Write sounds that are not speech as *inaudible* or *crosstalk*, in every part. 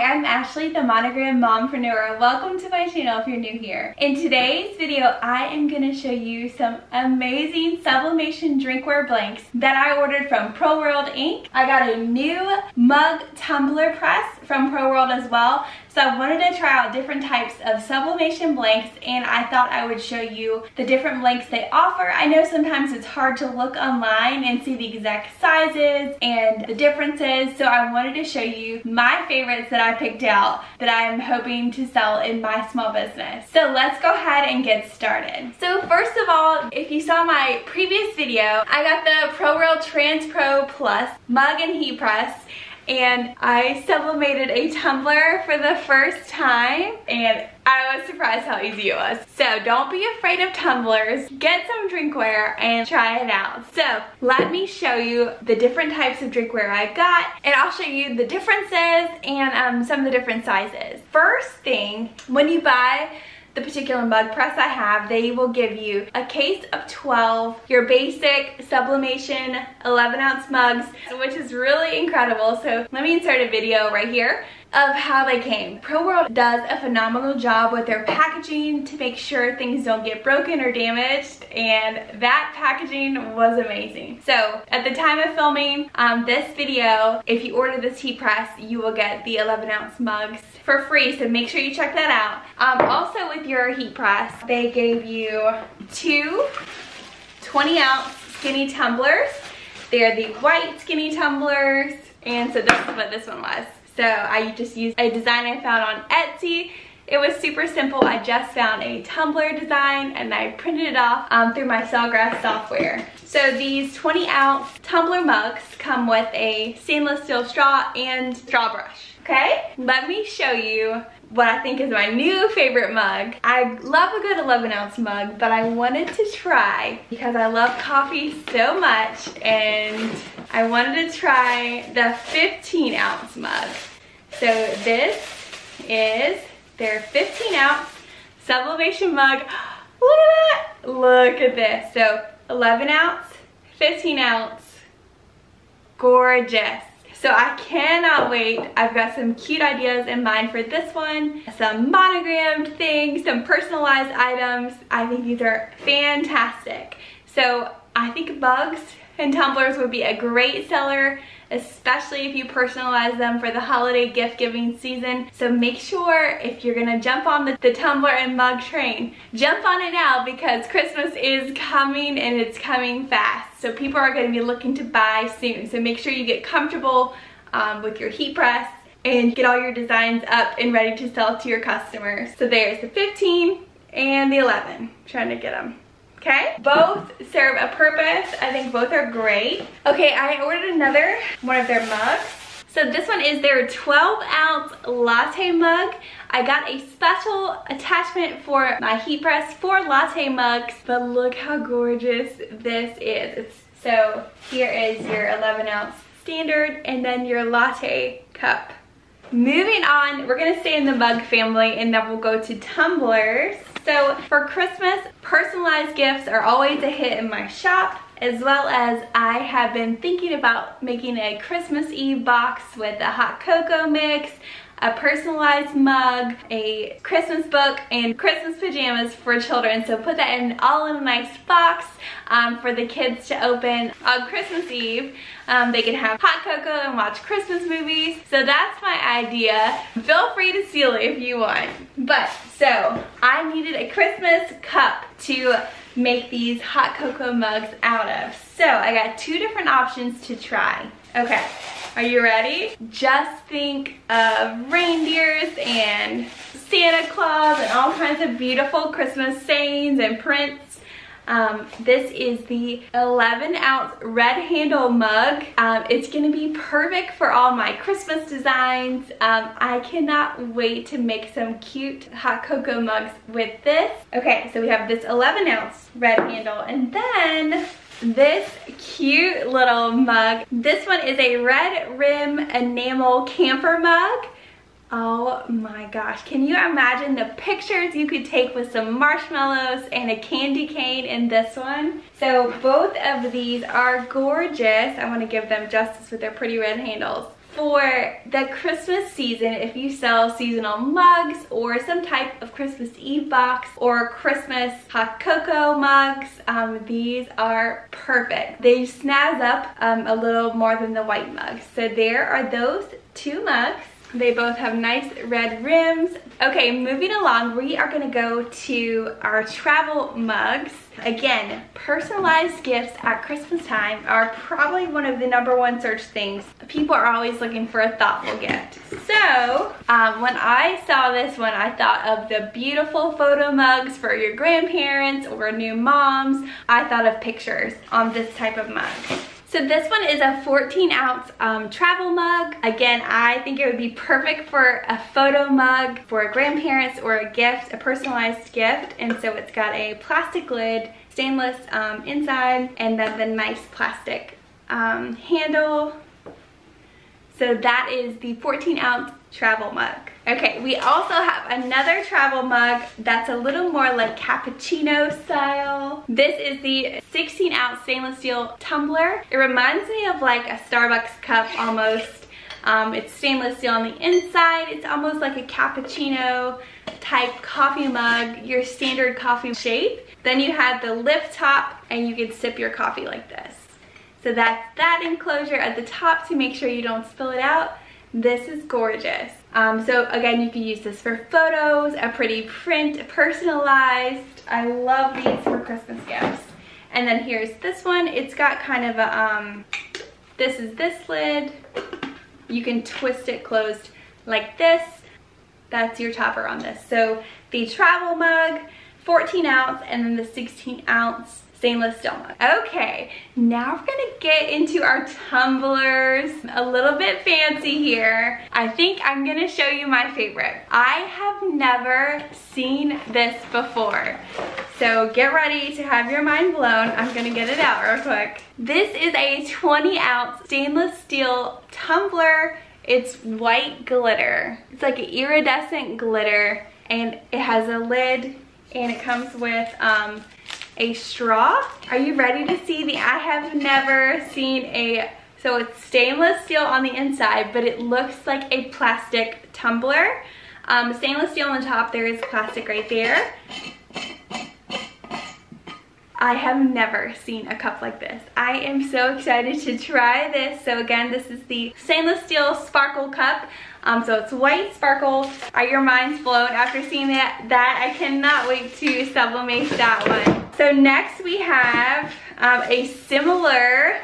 I'm Ashley, the Monogram Mompreneur. Welcome to my channel if you're new here. In today's video, I am going to show you some amazing sublimation drinkware blanks that I ordered from Pro World Inc. I got a new mug tumbler press from Pro World as well. So I wanted to try out different types of sublimation blanks and I thought I would show you the different blanks they offer. I know sometimes it's hard to look online and see the exact sizes and the differences. So I wanted to show you my favorites that I picked out that I'm hoping to sell in my small business. So let's go ahead and get started. So first of all, if you saw my previous video, I got the Pro World Trans Pro Plus mug and heat press and I sublimated a tumbler for the first time and I was surprised how easy it was. So don't be afraid of tumblers. Get some drinkware and try it out. So let me show you the different types of drinkware I got and I'll show you the differences and um, some of the different sizes. First thing, when you buy the particular mug press I have, they will give you a case of 12, your basic sublimation 11 ounce mugs, which is really incredible. So let me insert a video right here of how they came. Pro World does a phenomenal job with their packaging to make sure things don't get broken or damaged and that packaging was amazing. So at the time of filming um, this video, if you order this heat press, you will get the 11 ounce mugs for free, so make sure you check that out. Um, also with your heat press, they gave you two 20 ounce skinny tumblers. They're the white skinny tumblers, and so this is what this one was. So I just used a design I found on Etsy. It was super simple. I just found a tumbler design and I printed it off um, through my Sawgrass software. So these 20 ounce tumbler mugs come with a stainless steel straw and straw brush. Okay, let me show you what I think is my new favorite mug. I love a good 11 ounce mug, but I wanted to try because I love coffee so much and I wanted to try the 15 ounce mug. So this is their 15 ounce sublimation mug. *gasps* Look at that. Look at this. So 11 ounce, 15 ounce, gorgeous. So I cannot wait. I've got some cute ideas in mind for this one. Some monogrammed things, some personalized items. I think these are fantastic. So I think mugs and tumblers would be a great seller especially if you personalize them for the holiday gift giving season. So make sure if you're gonna jump on the, the tumbler and mug train, jump on it now because Christmas is coming and it's coming fast. So people are gonna be looking to buy soon. So make sure you get comfortable um, with your heat press and get all your designs up and ready to sell to your customers. So there's the 15 and the 11. I'm trying to get them okay? Both serve a purpose. I think both are great. Okay, I ordered another one of their mugs. So this one is their 12 ounce latte mug. I got a special attachment for my heat press for latte mugs, but look how gorgeous this is. So here is your 11 ounce standard and then your latte cup. Moving on, we're gonna stay in the mug family and then we'll go to tumblers. So for Christmas, personalized gifts are always a hit in my shop as well as I have been thinking about making a Christmas Eve box with a hot cocoa mix, a personalized mug, a Christmas book, and Christmas pajamas for children. So put that in all in a nice box um, for the kids to open on Christmas Eve. Um, they can have hot cocoa and watch Christmas movies. So that's my idea. Feel free to steal it if you want. But so I needed a Christmas cup to make these hot cocoa mugs out of. So I got two different options to try. Okay, are you ready? Just think of reindeers and Santa Claus and all kinds of beautiful Christmas sayings and prints. Um, this is the 11 ounce red handle mug. Um, it's gonna be perfect for all my Christmas designs. Um, I cannot wait to make some cute hot cocoa mugs with this. Okay, so we have this 11 ounce red handle and then this cute little mug. This one is a red rim enamel camper mug. Oh my gosh, can you imagine the pictures you could take with some marshmallows and a candy cane in this one? So both of these are gorgeous. I wanna give them justice with their pretty red handles. For the Christmas season, if you sell seasonal mugs or some type of Christmas Eve box or Christmas hot cocoa mugs, um, these are perfect. They snazz up um, a little more than the white mugs. So there are those two mugs. They both have nice red rims. Okay, moving along, we are gonna go to our travel mugs. Again, personalized gifts at Christmas time are probably one of the number one search things. People are always looking for a thoughtful gift. So, um, when I saw this one, I thought of the beautiful photo mugs for your grandparents or new moms. I thought of pictures on this type of mug. So this one is a 14 ounce um, travel mug. Again, I think it would be perfect for a photo mug for grandparents or a gift, a personalized gift. And so it's got a plastic lid, stainless um, inside, and then the nice plastic um, handle. So that is the 14 ounce travel mug. Okay, we also have another travel mug that's a little more like cappuccino style. This is the 16 ounce stainless steel tumbler. It reminds me of like a Starbucks cup almost. Um, it's stainless steel on the inside. It's almost like a cappuccino type coffee mug, your standard coffee shape. Then you have the lift top and you can sip your coffee like this. So that's that enclosure at the top to make sure you don't spill it out. This is gorgeous. Um, so again, you can use this for photos, a pretty print, personalized. I love these for Christmas gifts. And then here's this one. It's got kind of a, um, this is this lid. You can twist it closed like this. That's your topper on this. So the travel mug, 14 ounce, and then the 16 ounce stainless steel mug. Okay, now we're gonna get into our tumblers. A little bit fancy here. I think I'm gonna show you my favorite. I have never seen this before. So get ready to have your mind blown. I'm gonna get it out real quick. This is a 20 ounce stainless steel tumbler. It's white glitter. It's like an iridescent glitter and it has a lid and it comes with um, a straw. Are you ready to see the, I have never seen a, so it's stainless steel on the inside, but it looks like a plastic tumbler. Um, stainless steel on the top, there is plastic right there. I have never seen a cup like this. I am so excited to try this. So again, this is the stainless steel sparkle cup. Um, so it's white sparkle. Are your minds blown after seeing that? That I cannot wait to sublimate that one. So next we have um, a similar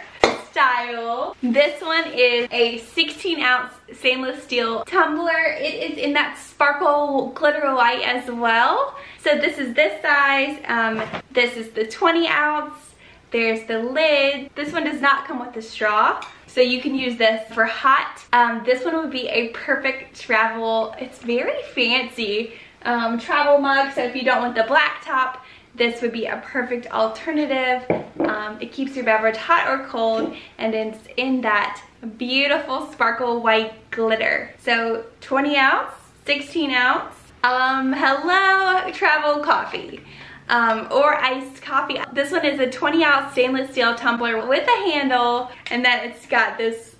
style. This one is a 16 ounce stainless steel tumbler. It is in that sparkle glitter white as well. So this is this size. Um, this is the 20 ounce. There's the lid. This one does not come with a straw. So you can use this for hot. Um, this one would be a perfect travel, it's very fancy um, travel mug. So if you don't want the black top, this would be a perfect alternative. Um, it keeps your beverage hot or cold and it's in that beautiful sparkle white glitter. So 20 ounce, 16 ounce. Um, hello, travel coffee. Um, or iced coffee. This one is a 20 ounce stainless steel tumbler with a handle and then it's got this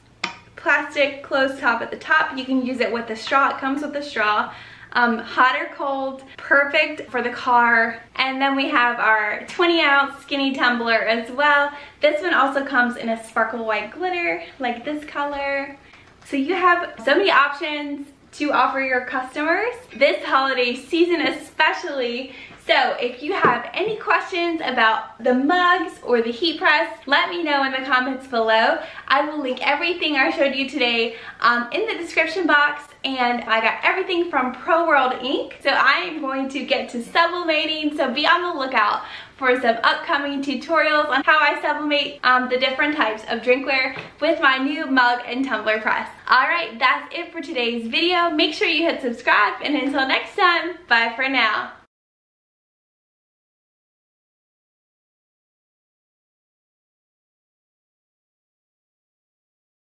plastic closed top at the top. You can use it with a straw. It comes with a straw um, hot or cold, perfect for the car. And then we have our 20 ounce skinny tumbler as well. This one also comes in a sparkle white glitter, like this color. So you have so many options to offer your customers. This holiday season especially, so if you have any questions about the mugs or the heat press, let me know in the comments below. I will link everything I showed you today um, in the description box and I got everything from Pro World Inc. So I am going to get to sublimating, so be on the lookout for some upcoming tutorials on how I sublimate um, the different types of drinkware with my new mug and tumbler press. Alright, that's it for today's video. Make sure you hit subscribe and until next time, bye for now.